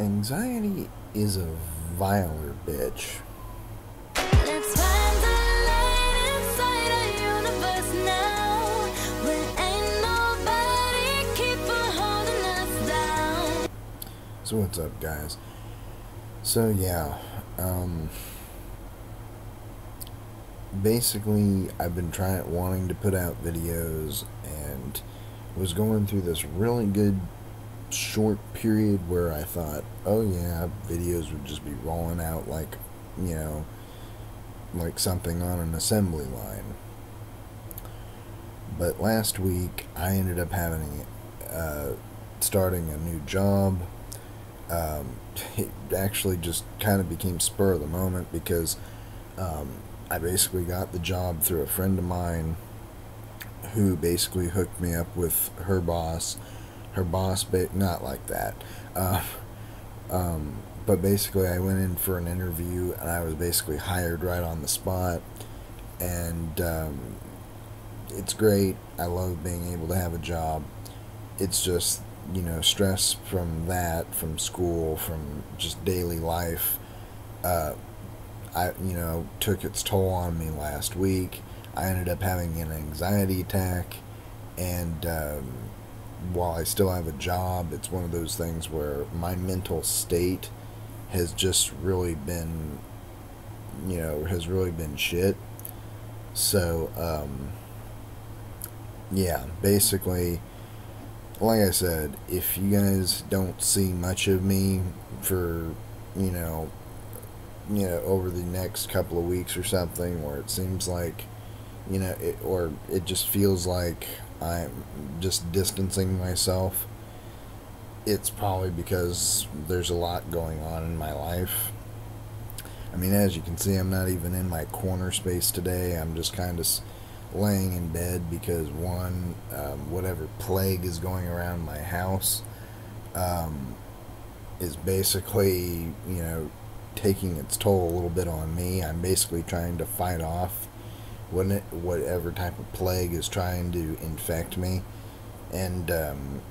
Anxiety is a viler bitch. Let's find the light inside our universe now. When ain't nobody keeping holding us down. So what's up, guys? So yeah, um, basically I've been trying, wanting to put out videos, and was going through this really good short period where I thought, oh yeah, videos would just be rolling out like, you know, like something on an assembly line. But last week I ended up having, uh, starting a new job. Um, it actually just kind of became spur of the moment because um, I basically got the job through a friend of mine who basically hooked me up with her boss. Her boss, but not like that. Uh, um, but basically, I went in for an interview and I was basically hired right on the spot. And um, it's great. I love being able to have a job. It's just, you know, stress from that, from school, from just daily life. Uh, I, you know, took its toll on me last week. I ended up having an anxiety attack, and um, while I still have a job, it's one of those things where my mental state has just really been, you know, has really been shit. So, um, yeah, basically, like I said, if you guys don't see much of me for, you know, you know, over the next couple of weeks or something, where it seems like, you know, it, or it just feels like I'm just distancing myself, it's probably because there's a lot going on in my life. I mean, as you can see, I'm not even in my corner space today. I'm just kind of laying in bed because one, um, whatever plague is going around my house, um, is basically, you know, taking its toll a little bit on me. I'm basically trying to fight off it, whatever type of plague is trying to infect me, and um,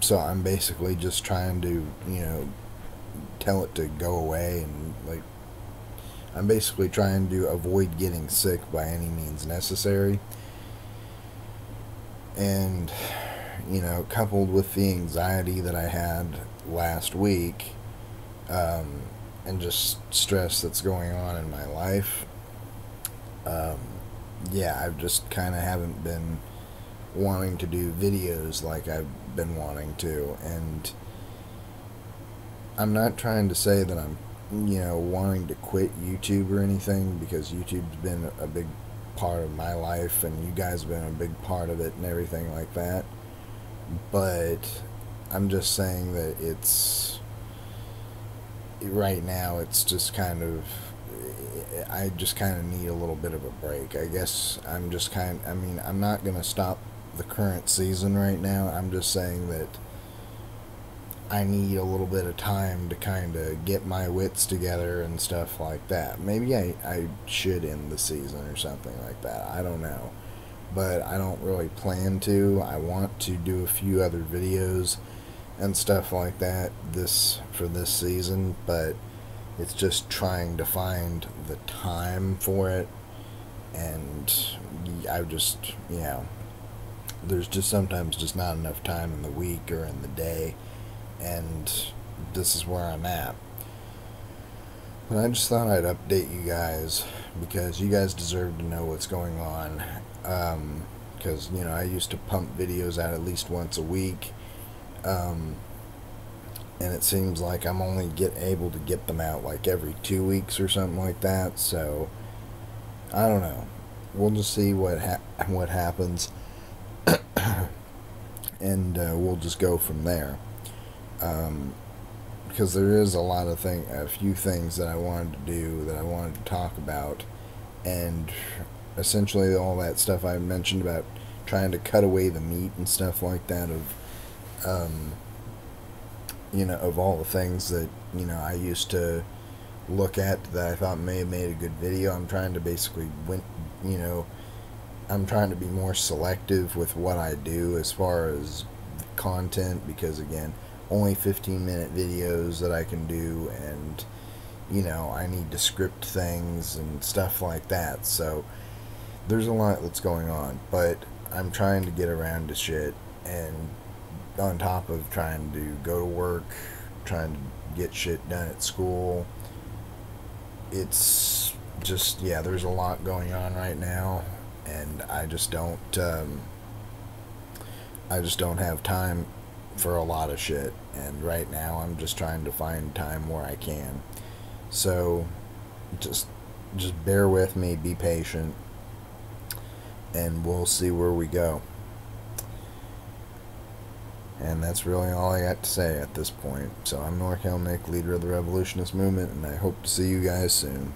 so I'm basically just trying to, you know, tell it to go away and like. I'm basically trying to avoid getting sick by any means necessary. And, you know, coupled with the anxiety that I had last week, um, and just stress that's going on in my life, um, yeah, I've just kind of haven't been wanting to do videos like I've been wanting to. And I'm not trying to say that I'm, you know, wanting to quit YouTube or anything because YouTube's been a big part of my life and you guys have been a big part of it and everything like that. But I'm just saying that it's right now it's just kind of I just kind of need a little bit of a break. I guess I'm just kind I mean, I'm not going to stop the current season right now. I'm just saying that I need a little bit of time to kind of get my wits together and stuff like that. Maybe I, I should end the season or something like that. I don't know. But I don't really plan to. I want to do a few other videos and stuff like that this for this season, but it's just trying to find the time for it and I just, you know, there's just sometimes just not enough time in the week or in the day and this is where I'm at. But I just thought I'd update you guys because you guys deserve to know what's going on. Because, um, you know, I used to pump videos out at least once a week. Um, and it seems like I'm only get able to get them out like every two weeks or something like that. So, I don't know. We'll just see what ha- what happens, and uh, we'll just go from there um, because there is a lot of thing, a few things that I wanted to do that I wanted to talk about, and essentially all that stuff I mentioned about trying to cut away the meat and stuff like that of, um, you know, of all the things that you know I used to look at that I thought may have made a good video. I'm trying to basically win, you know, I'm trying to be more selective with what I do as far as content because again only 15 minute videos that I can do, and you know, I need to script things and stuff like that. So there's a lot that's going on, but I'm trying to get around to shit, and on top of trying to go to work, trying to get shit done at school, it's just yeah, there's a lot going on right now, and I just don't. Um, I just don't have time for a lot of shit, and right now I'm just trying to find time where I can. So, just just bear with me, be patient, and we'll see where we go. And that's really all I got to say at this point. So I'm NorCal Nick, leader of the Revolutionist Movement, and I hope to see you guys soon.